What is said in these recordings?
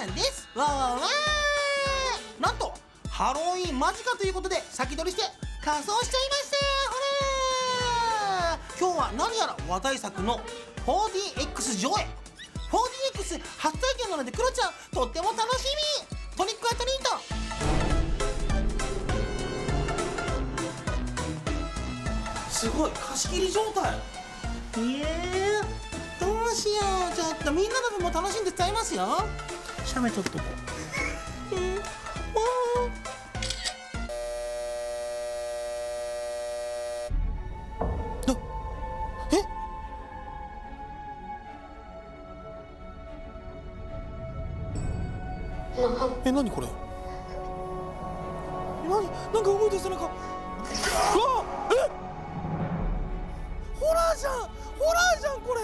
ちゃんです。わーわーなんとハロウィン間近ということで先取りして仮装しちゃいましたほら今日は何やら話題作の 4DX 上映。4DX 初体験なのでクロちゃんとっても楽しみ。トニックアトリート。すごい貸し切り状態。いえどうしよう。ちょっとみんなの分も楽しんで伝えますよ。写メ撮っとこう。あえ？え、なにこれ？えなになんか動いてる背中。うわ！え？ホラーじゃん！ホラーじゃんこれ！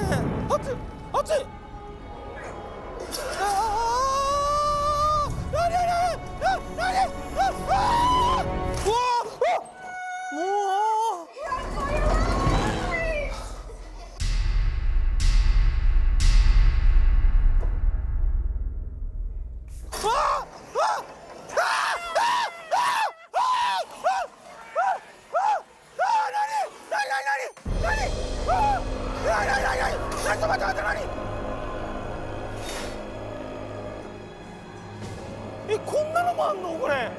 熱い！熱いえこんなのもあんの？これ。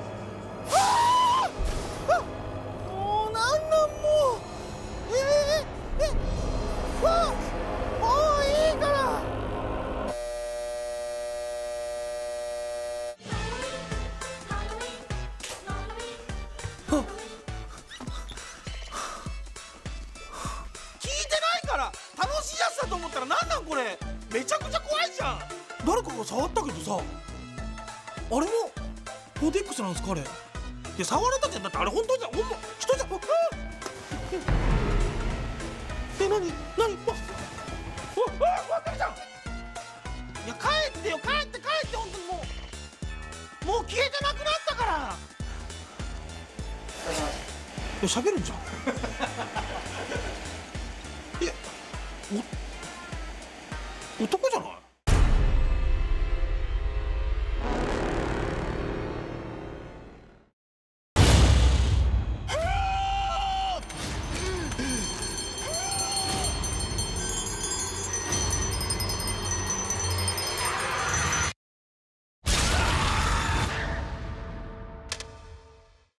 楽しいやつだと思ったらなんなんこれめちゃくちゃ怖いじゃん誰かが触ったけどさあれもコーデックスなんですかあれで触れたじゃんだってあれ本当じゃんほんま人じゃんあえ何何わわわ怖ってるじゃんいや帰ってよ帰って帰って本当にもうもう消えてなくなったからいや喋るんじゃん